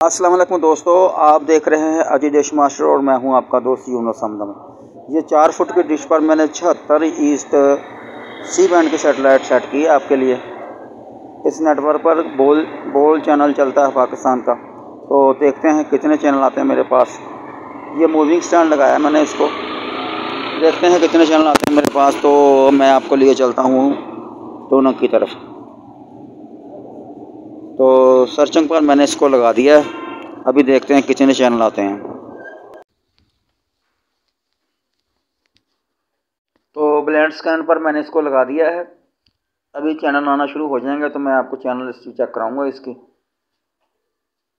वालेकुम दोस्तों, आप देख रहे हैं अजय देश मास्टर और मैं हूँ आपका दोस्त यूनुस हमदम। ये चार फुट की डिश पर मैंने छहत्तर ईस्ट सी बैंड की सेटेलाइट सेट की आपके लिए। इस नेटवर्क पर बोल बोल चैनल चलता है पाकिस्तान का। तो देखते हैं कितने चैनल आते हैं मेरे पास। ये मूविंग स्टैंड लगाया मैंने इसको। देखते हैं कितने चैनल आते हैं मेरे पास। तो मैं आपको लिए चलता हूँ दोनों की तरफ़। तो सर्चिंग पर मैंने इसको लगा दिया है। अभी देखते हैं कितने चैनल आते हैं। तो ब्लैंड स्कैन पर मैंने इसको लगा दिया है। अभी चैनल आना शुरू हो जाएँगे तो मैं आपको चैनल हिस्ट्री चेक कराऊँगा इसकी।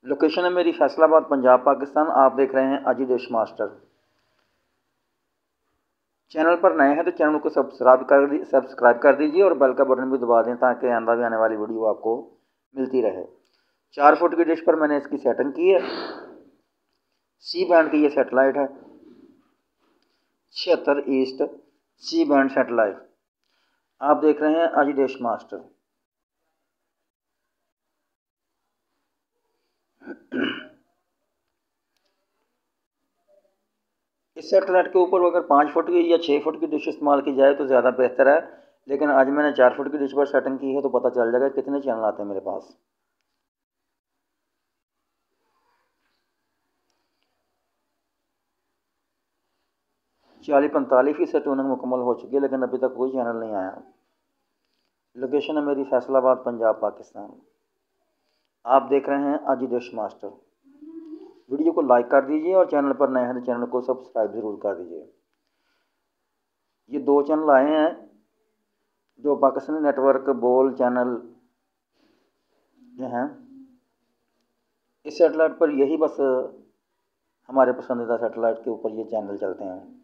लोकेशन है मेरी फैसलाबाद, पंजाब, पाकिस्तान। आप देख रहे हैं अजी देश मास्टर। चैनल पर नए हैं तो चैनल को सब्सक्राइब कर सब्सक्राइब कर दीजिए और बेल का बटन भी दबा दें ताकि आंदा भी आने वाली वीडियो आपको मिलती रहे। चार फुट की डिश पर मैंने इसकी सेटिंग की है। सी बैंड की ये सेटेलाइट है। छिहत्तर ईस्ट सी बैंड सेटेलाइट आप देख रहे हैं आज देश मास्टर इस सेटेलाइट के ऊपर अगर पाँच फुट की या छः फुट की डिश इस्तेमाल की जाए तो ज़्यादा बेहतर है। लेकिन आज मैंने चार फुट की डिश पर सेटिंग की है तो पता चल जाएगा कितने चैनल आते हैं मेरे पास। चालीस पैंतालीस फ़ीसद ट्यूनिंग मुकम्मल हो चुकी है, लेकिन अभी तक कोई चैनल नहीं आया। लोकेशन है मेरी फैसलाबाद, पंजाब, पाकिस्तान। आप देख रहे हैं अजी डिश मास्टर। वीडियो को लाइक कर दीजिए और चैनल पर नए हैं तो चैनल को सब्सक्राइब ज़रूर कर दीजिए। ये दो चैनल आए हैं जो पाकिस्तानी नेटवर्क, बोल, चैनल जो हैं, इस सेटेलाइट पर यही बस, हमारे पसंदीदा सेटेलाइट के ऊपर ये चैनल चलते हैं।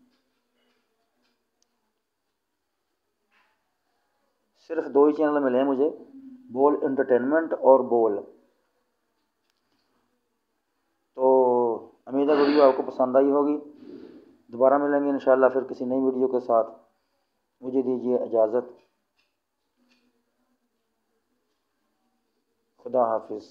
सिर्फ़ दो ही चैनल मिले हैं मुझे, बोल इंटरटेनमेंट और बोल। तो उम्मीद है वीडियो आपको पसंद आई होगी। दोबारा मिलेंगे इन फिर किसी नई वीडियो के साथ। मुझे दीजिए इजाज़त। खुदा हाफिज़